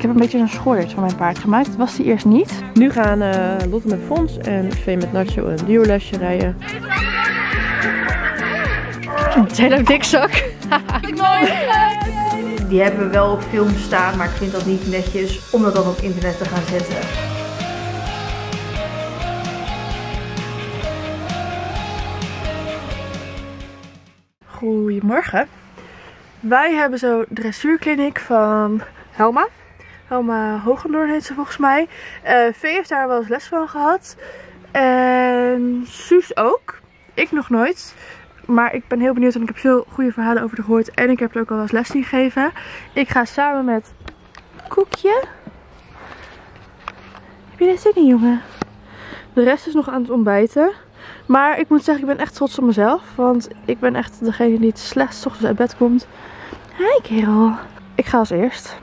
Ik heb een beetje een schooiert van mijn paard gemaakt. Dat was die eerst niet. Nu gaan uh, Lotte met Fons en Vee met Nacho een duolesje rijden. Het hele dikzak. Die hebben we wel op film staan, maar ik vind dat niet netjes om dat dan op internet te gaan zetten. Goedemorgen. Wij hebben zo dressuurkliniek van Helma. Helma Hogendoorn heet ze volgens mij. Uh, Vee heeft daar wel eens les van gehad. En Suus ook. Ik nog nooit. Maar ik ben heel benieuwd en ik heb veel goede verhalen over gehoord. En ik heb er ook al eens les in gegeven. Ik ga samen met Koekje. Heb je er zin in jongen? De rest is nog aan het ontbijten. Maar ik moet zeggen, ik ben echt trots op mezelf. Want ik ben echt degene die het slechtst ochtends uit bed komt. Hi kerel. Ik ga als eerst.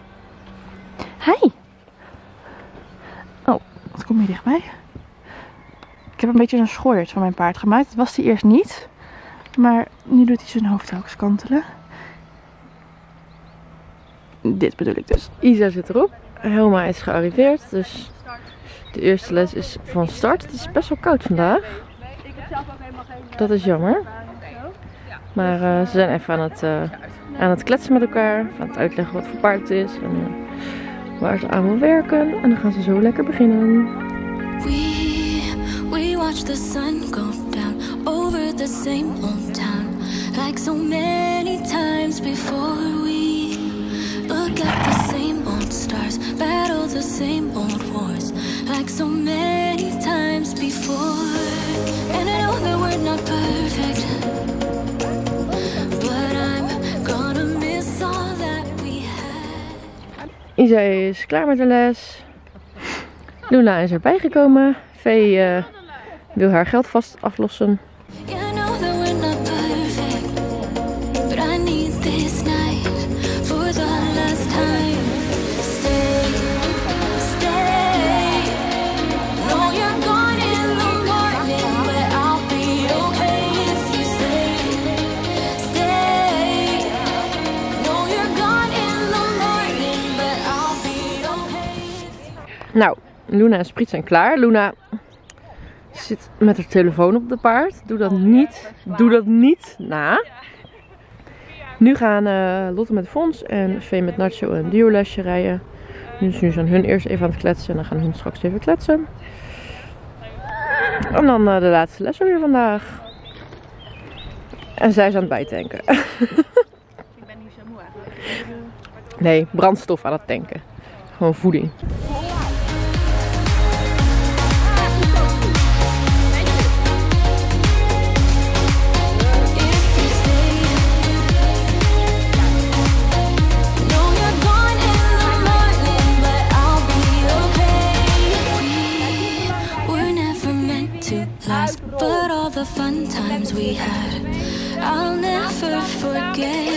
Hi. Oh, wat kom je dichtbij? Ik heb een beetje een schooiert van mijn paard gemaakt. Dat was die eerst niet. Maar nu doet hij zijn hoofd telkens kantelen. Dit bedoel ik dus. Isa zit erop. Helma is gearriveerd. Dus de eerste les is van start. Het is best wel koud vandaag. Dat is jammer. Maar uh, ze zijn even aan het, uh, aan het kletsen met elkaar. Aan het uitleggen wat voor paard het is. En uh, waar ze aan wil werken. En dan gaan ze zo lekker beginnen. We, we watch the sun go down over the same old town. Like so many times before we look at the same old stars. Battle the same old wars. Like so many times before. And I know that we're not perfect. Isa is klaar met de les. Luna is erbij gekomen. Vee uh, wil haar geld vast aflossen. Nou, Luna en Sprit zijn klaar. Luna zit met haar telefoon op de paard. Doe dat niet. Doe dat niet na. Nu gaan uh, Lotte met Fons en Vee met Nacho een duolesje rijden. Dus nu zijn hun eerst even aan het kletsen en dan gaan hun straks even kletsen. En dan uh, de laatste les weer vandaag. En zij is aan het bijtanken. Ik ben niet zo moe eigenlijk. Nee, brandstof aan het tanken. Gewoon voeding. We had, I'll never forget.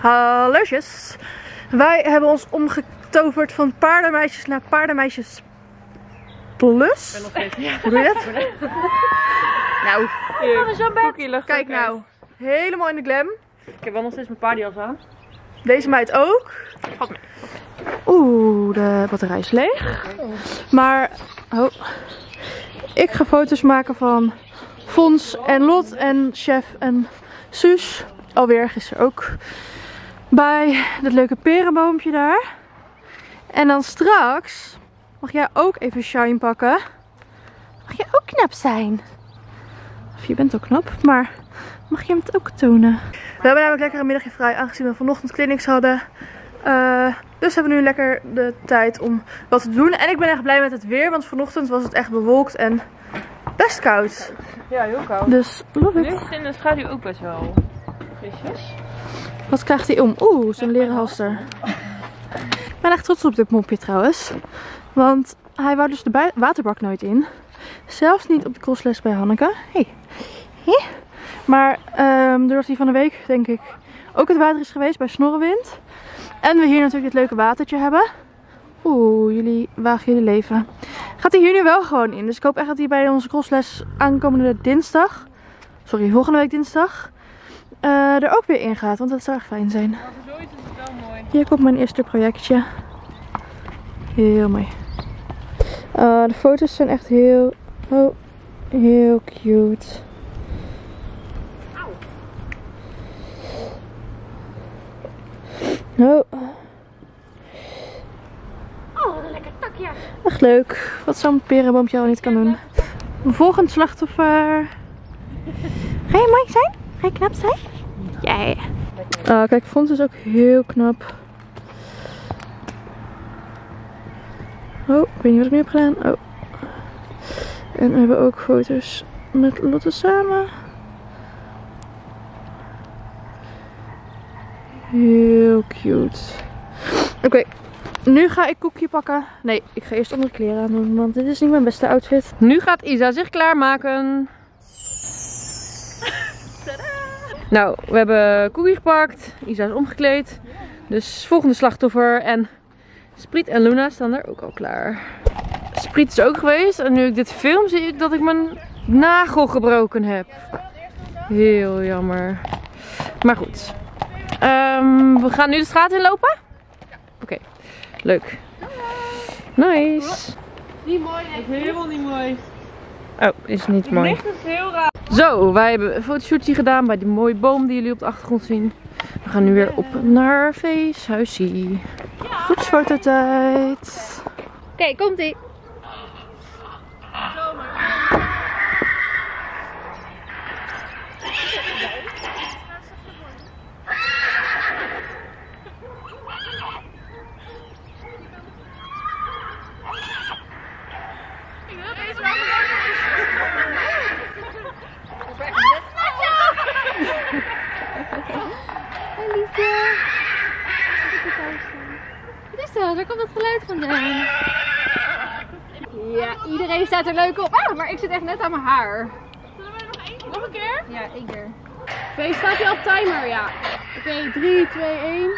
Hallootjes. Wij hebben ons omgetoverd van paardenmeisjes naar paardenmeisjes plus. Hoe doe je dat? Nou, Hier, bed. Kijk nou. Helemaal in de glam. Ik heb wel nog steeds mijn partyjas aan. Deze meid ook. Oeh, de batterij is leeg. Maar, oh. Ik ga foto's maken van Fons en Lot en Chef en Suus. Alweer gisteren ook. Bij dat leuke perenboompje daar. En dan straks mag jij ook even shine pakken. Mag jij ook knap zijn? Of je bent ook knap, maar mag je hem het ook tonen? We hebben namelijk lekker een middagje vrij aangezien we vanochtend clinics hadden. Eh, dus hebben we nu lekker de tijd om wat te doen. En ik ben echt blij met het weer, want vanochtend was het echt bewolkt en best koud. Ja, heel koud. Dus love it. is het in de schaduw ook best wel frisjes. Wat krijgt hij om? Oeh, zo'n leren halster. Ik ben echt trots op dit mopje trouwens. Want hij wou dus de waterbak nooit in. Zelfs niet op de crossles bij Hanneke. Hey. Hey. Maar ehm, doordat hij van de week, denk ik, ook het water is geweest bij Snorrewind. En we hier natuurlijk dit leuke watertje hebben. Oeh, jullie wagen jullie leven. Gaat hij hier nu wel gewoon in. Dus ik hoop echt dat hij bij onze crossles aankomende dinsdag. Sorry, volgende week dinsdag. eh, er ook weer in gaat. Want dat zou echt fijn zijn. Is het wel mooi. Hier komt mijn eerste projectje. Heel mooi. Eh, de foto's zijn echt heel, oh, heel cute. Oh. Oh, wat een lekker takje. Echt leuk. Wat zo'n perenboompje al niet kan doen. Volgend slachtoffer. Ga je mooi zijn? Ga je knap zijn? Jij. Ah, kijk, Fons is ook heel knap. Oh, ik weet niet wat ik nu heb gedaan. Oh. En we hebben ook foto's met Lotte samen. Heel cute. Oké, nu ga ik koekje pakken. Nee, ik ga eerst andere kleren aan doen, want dit is niet mijn beste outfit. Nu gaat Isa zich klaarmaken. Nou, we hebben Cookie gepakt. Isa is omgekleed. Dus volgende slachtoffer. En Spriet en Luna staan er ook al klaar. Spriet is ook geweest. En nu ik dit film zie ik dat ik mijn nagel gebroken heb. Heel jammer. Maar goed. Ehm, we gaan nu de straat inlopen? Oké, leuk. Nice. Niet mooi, nee. Helemaal niet mooi. Oh, is niet mooi. Licht is heel raar. Zo, wij hebben een fotoshootje gedaan bij die mooie boom die jullie op de achtergrond zien. We gaan nu weer op naar feesthuisie. Goed fototijd. Oké, komt ie. Hey liefje. Wat is dat? Waar komt dat geluid vandaan? Ja, iedereen staat er leuk op. Ah, maar ik zit echt net aan mijn haar. Zullen we nog één Nog een keer? Ja, één keer. Oké, staat hij op timer? Ja. Oké, 3, 2, 1.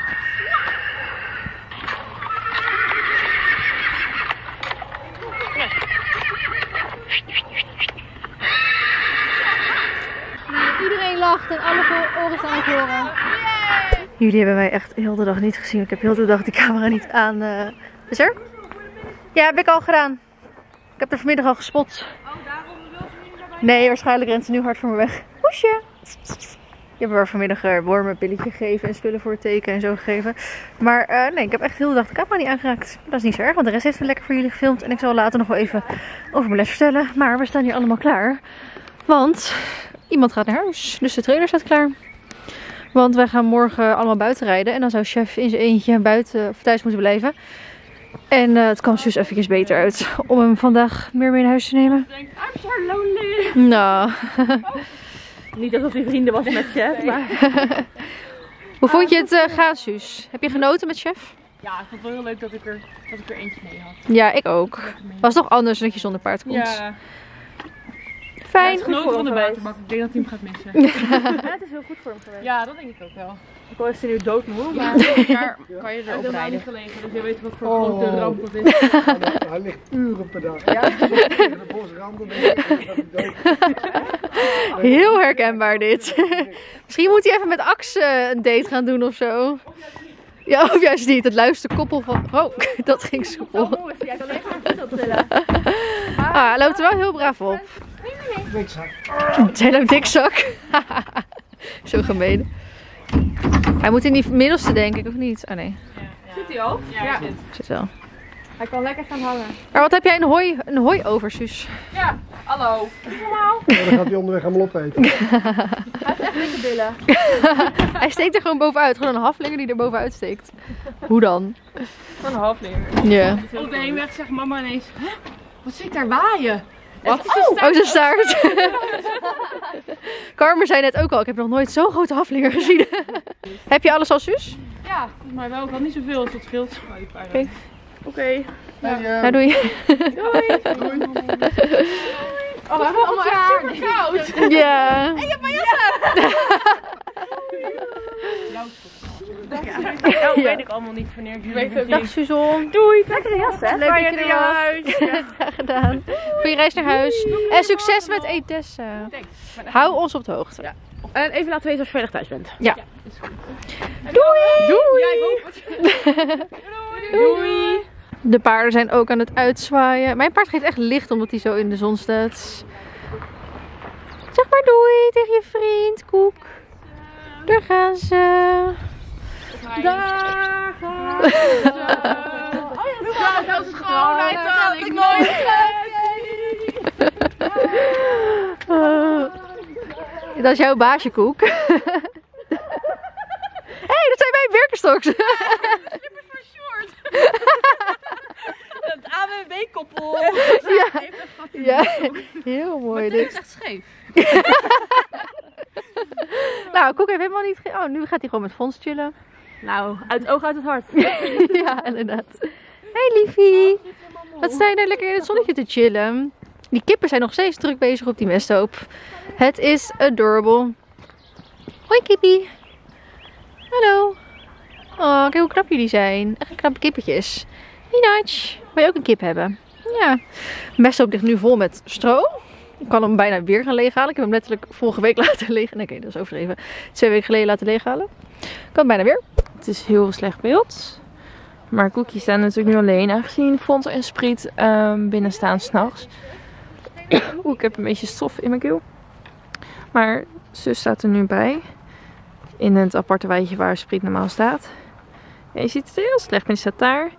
Iedereen lacht en alle oren staan te horen. Jullie hebben mij echt heel de dag niet gezien. Ik heb heel de dag die camera niet aan. eh. Is er? Ja, heb ik al gedaan. Ik heb er vanmiddag al gespot. Nee, waarschijnlijk rent ze nu hard voor me weg. Hoesje! Ik heb haar vanmiddag een wormenpilletje gegeven en spullen voor het teken en zo gegeven. Maar eh, nee, ik heb echt heel de dag de camera niet aangeraakt. Dat is niet zo erg, want de rest heeft het lekker voor jullie gefilmd. En ik zal later nog wel even over mijn les vertellen. Maar we staan hier allemaal klaar. Want iemand gaat naar huis. Dus de trailer staat klaar. Want wij gaan morgen allemaal buiten rijden. En dan zou chef in zijn eentje buiten of thuis moeten blijven. En eh, het kwam dus eventjes beter uit om hem vandaag meer mee naar huis te nemen. I'm so lonely. Nou, Niet alsof hij vrienden was met chef, maar... hoe vond je het uh, gaan, Suus? Heb je genoten met chef? Ja, ik vond het wel heel leuk dat ik er, dat ik er eentje mee had. Ja, ik ook. Was toch anders dat je zonder paard komt. Ja, Fijn. Goed voor hem geweest. Ik denk dat hij hem gaat missen. Ja, het is heel goed voor hem geweest. Ja, dat denk ik ook wel. Ik hoor is hij nu doodmoe, maar... Daar kan je erop rijden. gelegen, dus je weet wat voor Oh. grote ramp het is. Hij ligt uren per dag. Ja. Tegen de bosranden hij Heel herkenbaar dit. Misschien moet hij even met Ax eh, een date gaan doen of zo. Ja, of juist niet. Het luisterde koppel van... Oh, dat ging soepel. Is hij, hij kan alleen maar een voet optillen. Ah, hij loopt er wel heel braaf op. aan. Zijn een dikzak. Zo gemeen. Hij moet in die middelste denk ik, of niet? Oh nee, Zit hij al? Ja, zit. zit wel. Hij kan lekker gaan hangen. Maar wat heb jij een hooi, een hooi over, Suus? Ja, hallo. Ja, dan gaat hij onderweg allemaal opeten. Hij heeft echt dikke billen. Hij steekt er gewoon bovenuit. Gewoon een haflinger die er bovenuit steekt. Hoe dan? Van een halfleer. Ja. Op de heenweg zegt mama ineens, "Huh? wat zit daar waaien? Wat? Oh, zijn staart. Carmen zei net ook al, ik heb nog nooit zo'n grote haflinger gezien. heb je alles al, Suus? Ja, volgens mij wel. Ik had niet zoveel, dat scheelt. Oké. Oké. Nou, doei. Oh, we hebben allemaal echt super koud. Ja. Ja, weet ik allemaal niet wanneer ik jullie Dag. Suzon. Doei, lekkere jas hè? Leuk dat je er was. Graag gedaan. Goeie reis naar huis. En succes met Edessa. Hou ons op de hoogte. En even laten weten als je veilig thuis bent. Ja. Doei. Doei. Doei. De paarden zijn ook aan het uitzwaaien. Mijn paard geeft echt licht omdat hij zo in de zon staat. Zeg maar doei tegen je vriend, Koek. Daar gaan ze. Daar Ja, dat is schoonheid dat ik nooit Oh. Dat is jouw baasje, Koek. Hé, hey, dat zijn mijn Birkenstocks. Het AWB-koppel. ja. ja, heel mooi dit. echt scheef. Nou, Koek heeft helemaal niet... Oh, nu gaat hij gewoon met Fons chillen. Nou, uit het oog uit het hart. ja, inderdaad. Hey liefie. Wat sta je daar lekker in het zonnetje te chillen? Die kippen zijn nog steeds druk bezig op die mesthoop. Het is adorable. Hoi kippie. Hallo. Oh, kijk hoe knap jullie zijn. Echt knappe kippetjes. Natch. Wil je ook een kip hebben? Ja. Mesthoop ligt nu vol met stro. Ik kan hem bijna weer gaan leeghalen. Ik heb hem letterlijk vorige week laten leeg. Nee, oké, dat is overdreven. Twee weken geleden laten leeghalen. Kan hem bijna weer. Het is heel slecht beeld. Maar koekjes staan natuurlijk nu alleen, aangezien Fons en Spriet ehm, binnen staan s'nachts. Oeh, ik heb een beetje stof in mijn keel. Maar zus staat er nu bij. In het aparte waar Spriet normaal staat. Ja, je ziet het heel slecht, maar die staat daar.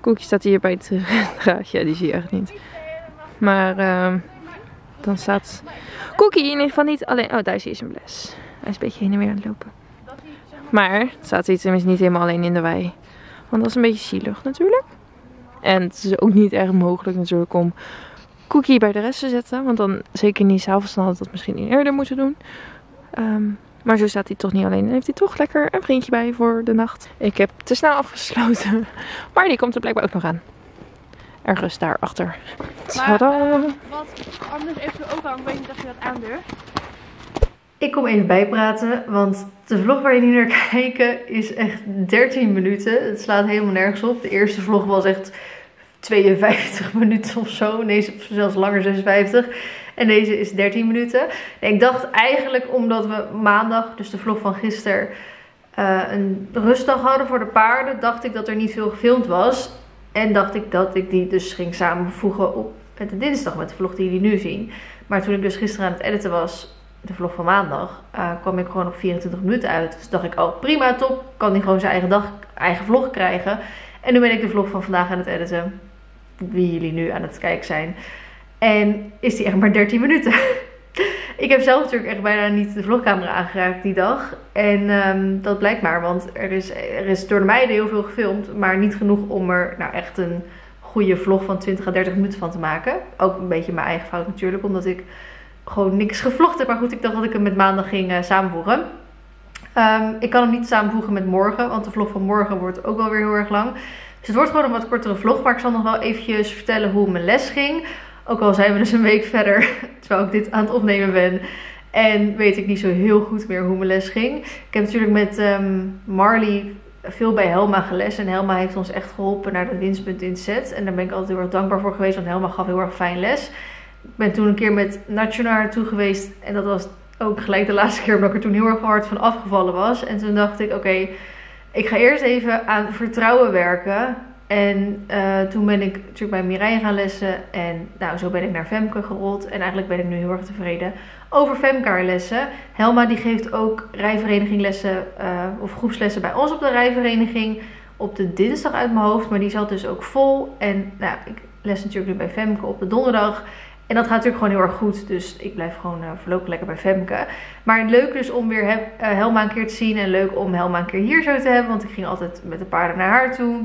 Koekje staat hier bij het draadje, die zie je echt niet. Maar ehm, dan staat Koekie in ieder geval niet alleen... Oh, daar zie je zijn bles. Hij is een beetje heen en weer aan het lopen. Maar staat hij tenminste niet helemaal alleen in de wei. Want dat is een beetje zielig natuurlijk. En het is ook niet erg mogelijk natuurlijk om Cookie bij de rest te zetten. Want dan zeker niet s'avonds, dan had dat misschien eerder moeten doen. Ehm, maar zo staat hij toch niet alleen. En heeft hij toch lekker een vriendje bij voor de nacht. Ik heb te snel afgesloten. Maar die komt er blijkbaar ook nog aan. Ergens daarachter. Tadaa. Wat anders even ook aan, ik weet niet of je dat aandurft. Ik kom even bijpraten, want de vlog waar nu naar kijken is echt 13 minuten. Het slaat helemaal nergens op. De eerste vlog was echt 52 minuten of zo. Deze zelfs langer 56. En deze is 13 minuten. En ik dacht eigenlijk omdat we maandag, dus de vlog van gisteren, eh, een rustdag hadden voor de paarden, dacht ik dat er niet veel gefilmd was. En dacht ik dat ik die dus ging samenvoegen op met de dinsdag met de vlog die jullie nu zien. Maar toen ik dus gisteren aan het editen was, de vlog van maandag, eh, kwam ik gewoon op 24 minuten uit. Dus dacht ik, oh prima, top. Kan hij gewoon zijn eigen dag, eigen vlog krijgen. En nu ben ik de vlog van vandaag aan het editen. Wie jullie nu aan het kijken zijn. En is die echt maar 13 minuten. ik heb zelf natuurlijk echt bijna niet de vlogcamera aangeraakt die dag. En ehm, dat blijkt maar, want er is, er is door de meiden heel veel gefilmd. Maar niet genoeg om er nou echt een goede vlog van 20 à 30 minuten van te maken. Ook een beetje mijn eigen fout natuurlijk, omdat ik gewoon niks gevlogd heb. Maar goed, ik dacht dat ik hem met maandag ging eh, samenvoegen. Ehm, ik kan hem niet samenvoegen met morgen, want de vlog van morgen wordt ook wel weer heel erg lang. Dus het wordt gewoon een wat kortere vlog, maar ik zal nog wel eventjes vertellen hoe mijn les ging. Ook al zijn we dus een week verder, terwijl ik dit aan het opnemen ben. En weet ik niet zo heel goed meer hoe mijn les ging. Ik heb natuurlijk met ehm, Marley veel bij Helma geles. En Helma heeft ons echt geholpen naar de winstpunt in set. En daar ben ik altijd heel erg dankbaar voor geweest. Want Helma gaf heel erg fijn les. Ben toen een keer met Nationaal naartoe geweest. En dat was ook gelijk de laatste keer omdat ik er toen heel erg hard van afgevallen was. En toen dacht ik, oké, ik ga eerst even aan vertrouwen werken. En uh, toen ben ik natuurlijk bij Mireille gaan lessen. En nou, zo ben ik naar Femke gerold. En eigenlijk ben ik nu heel erg tevreden over Femcar-lessen. Helma die geeft ook rijvereniginglessen uh, of groepslessen bij ons op de rijvereniging. Op de dinsdag uit mijn hoofd. Maar die zat dus ook vol. En nou, ik les natuurlijk nu bij Femke op de donderdag. En dat gaat natuurlijk gewoon heel erg goed. Dus ik blijf gewoon uh, voorlopig lekker bij Femke. Maar leuk dus om weer uh, Helma een keer te zien. En leuk om Helma een keer hier zo te hebben. Want ik ging altijd met de paarden naar haar toe.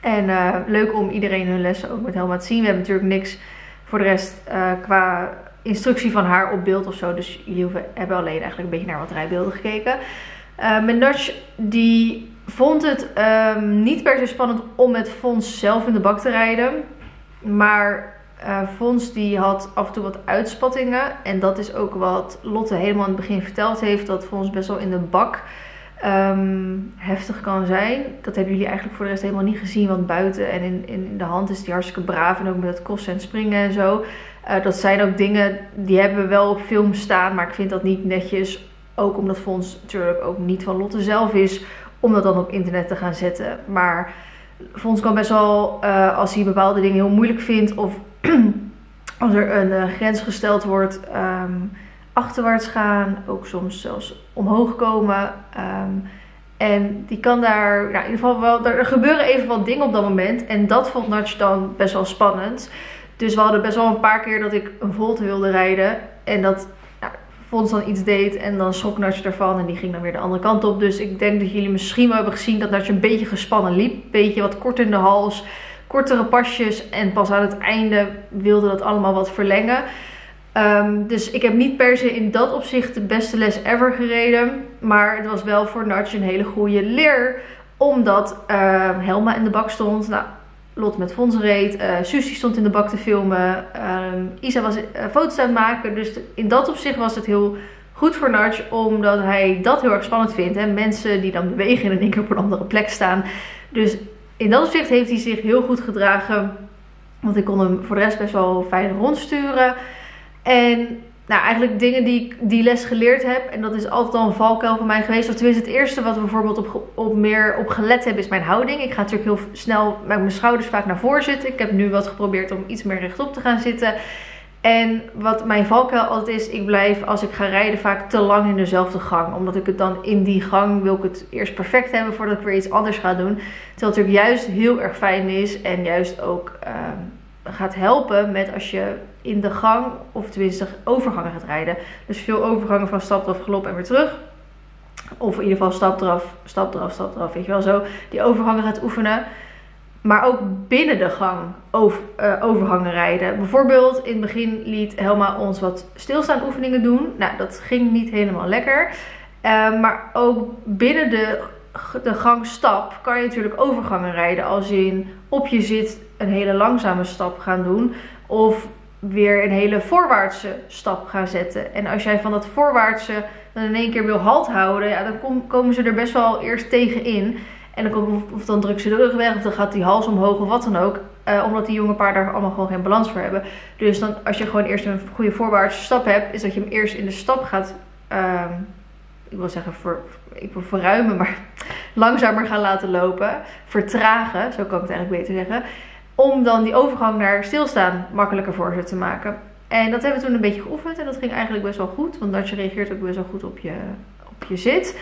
En uh, leuk om iedereen hun lessen ook met Helma te zien. We hebben natuurlijk niks voor de rest qua instructie van haar op beeld of zo. Dus jullie hebben alleen eigenlijk een beetje naar wat rijbeelden gekeken. met Nudge, die vond het um, niet per se spannend om met Fons zelf in de bak te rijden. Maar uh, Fons die had af en toe wat uitspattingen. En dat is ook wat Lotte helemaal aan het begin verteld heeft. Dat Fons best wel in de bak um, heftig kan zijn. Dat hebben jullie eigenlijk voor de rest helemaal niet gezien. Want buiten en in, in de hand is die hartstikke braaf. En ook met het kosten en springen en zo. Uh, dat zijn ook dingen die hebben we wel op film staan. Maar ik vind dat niet netjes. Ook omdat Fons natuurlijk ook niet van Lotte zelf is. Om dat dan op internet te gaan zetten. Maar Fons kan best wel, uh, als hij bepaalde dingen heel moeilijk vindt. Of als er een uh, grens gesteld wordt, um, achterwaarts gaan. Ook soms zelfs omhoog komen. Um, en die kan daar, nou, in ieder geval wel, er gebeuren even wat dingen op dat moment. En dat vond Natch dan best wel spannend. Dus we hadden best wel een paar keer dat ik een volte wilde rijden. En dat nou, Fons dan iets deed en dan schrok Natch ervan. En die ging dan weer de andere kant op. Dus ik denk dat jullie misschien wel hebben gezien dat Natch een beetje gespannen liep. Een beetje wat kort in de hals kortere pasjes. En pas aan het einde wilde dat allemaal wat verlengen. Um, dus ik heb niet per se in dat opzicht de beste les ever gereden. Maar het was wel voor Nudge een hele goede leer. Omdat uh, Helma in de bak stond. Nou, Lot met Fons reed. Uh, Susie stond in de bak te filmen. Um, Isa was uh, foto's aan het maken. Dus in dat opzicht was het heel goed voor Nudge. Omdat hij dat heel erg spannend vindt. En mensen die dan bewegen en in één keer op een andere plek staan. Dus in dat opzicht heeft hij zich heel goed gedragen. Want ik kon hem voor de rest best wel fijn rondsturen. En nou, eigenlijk dingen die ik die les geleerd heb. En dat is altijd al een valkuil van mij geweest. Of tenminste het eerste wat we bijvoorbeeld op, op meer op gelet hebben is mijn houding. Ik ga natuurlijk heel snel met mijn schouders vaak naar voren zitten. Ik heb nu wat geprobeerd om iets meer rechtop te gaan zitten. En wat mijn valkuil altijd is, ik blijf als ik ga rijden vaak te lang in dezelfde gang. Omdat ik het dan in die gang wil ik het eerst perfect hebben voordat ik weer iets anders ga doen. Terwijl het natuurlijk juist heel erg fijn is en juist ook uh, gaat helpen met als je in de gang, of tenminste overgangen gaat rijden. Dus veel overgangen van stap eraf, galop en weer terug. Of in ieder geval stap eraf, stap eraf, stap eraf, weet je wel zo. Die overgangen gaat oefenen. Maar ook binnen de gang over, uh, overgangen rijden. Bijvoorbeeld in het begin liet Helma ons wat stilstaan oefeningen doen. Nou, dat ging niet helemaal lekker. Uh, maar ook binnen de, de gangstap kan je natuurlijk overgangen rijden. Als je in op je zit een hele langzame stap gaan doen. Of weer een hele voorwaartse stap gaan zetten. En als jij van dat voorwaartse dan in één keer wil halt houden. Ja, dan kom, komen ze er best wel eerst tegen in. En dan, of dan ze de rug weg of dan gaat die hals omhoog of wat dan ook. Uh, omdat die jonge paarden daar allemaal gewoon geen balans voor hebben. Dus dan, als je gewoon eerst een goede voorwaartse stap hebt, is dat je hem eerst in de stap gaat. Uh, ik wil zeggen, voor, ik wil verruimen, maar langzamer gaan laten lopen. Vertragen, zo kan ik het eigenlijk beter zeggen. Om dan die overgang naar stilstaan makkelijker voor ze te maken. En dat hebben we toen een beetje geoefend. En dat ging eigenlijk best wel goed. Want dat je reageert ook best wel goed op je, op je zit.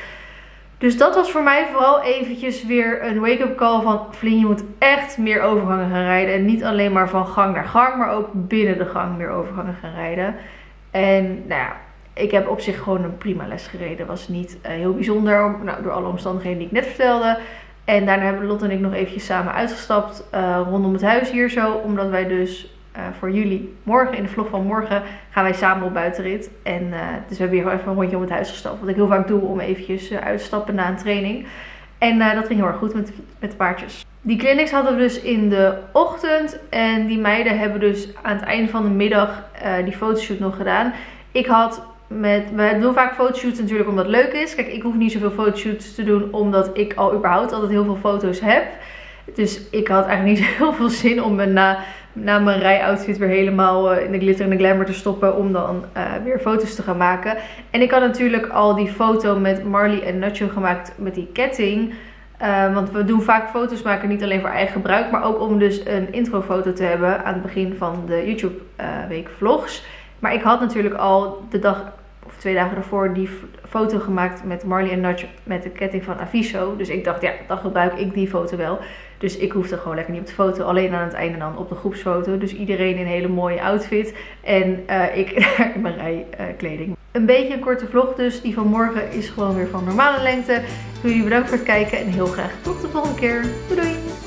Dus dat was voor mij vooral eventjes weer een wake-up call van... Vlien, je moet echt meer overgangen gaan rijden. En niet alleen maar van gang naar gang, maar ook binnen de gang meer overgangen gaan rijden. En nou ja, ik heb op zich gewoon een prima les gereden. Was niet uh, heel bijzonder, nou, door alle omstandigheden die ik net vertelde. En daarna hebben Lot en ik nog eventjes samen uitgestapt uh, rondom het huis hier zo. Omdat wij dus uh, voor jullie morgen, in de vlog van morgen, gaan wij samen op buitenrit. En uh, dus we hebben hier even een rondje om het huis gestapt. Wat ik heel vaak doe om eventjes uh, uit te stappen na een training. En eh, dat ging heel erg goed met, met de paardjes. Die clinics hadden we dus in de ochtend. En die meiden hebben dus aan het einde van de middag die fotoshoot nog gedaan. Ik had met, we doen vaak fotoshoots natuurlijk omdat het leuk is. Kijk, ik hoef niet zoveel fotoshoots te doen omdat ik al überhaupt altijd heel veel foto's heb. Dus ik had eigenlijk niet heel veel zin om me na, na mijn rijoutfit weer helemaal eh, in de glitter en de glamour te stoppen. Om dan uh, weer foto's te gaan maken. En ik had natuurlijk al die foto met Marley en Nacho gemaakt met die ketting. Uh, want we doen vaak foto's maken, niet alleen voor eigen gebruik, maar ook om dus een introfoto te hebben aan het begin van de YouTube week vlogs. Maar ik had natuurlijk al de dag of twee dagen ervoor die foto gemaakt met Marley en Nudge met de ketting van Aviso. Dus ik dacht, ja, dan gebruik ik die foto wel. Dus ik hoefde gewoon lekker niet op de foto. Alleen aan het einde dan op de groepsfoto. Dus iedereen in een hele mooie outfit. En uh, ik in mijn rijkleding. een beetje een korte vlog dus. Die van morgen is gewoon weer van normale lengte. Ik wil jullie bedanken voor het kijken. En heel graag tot de volgende keer. Doei doei!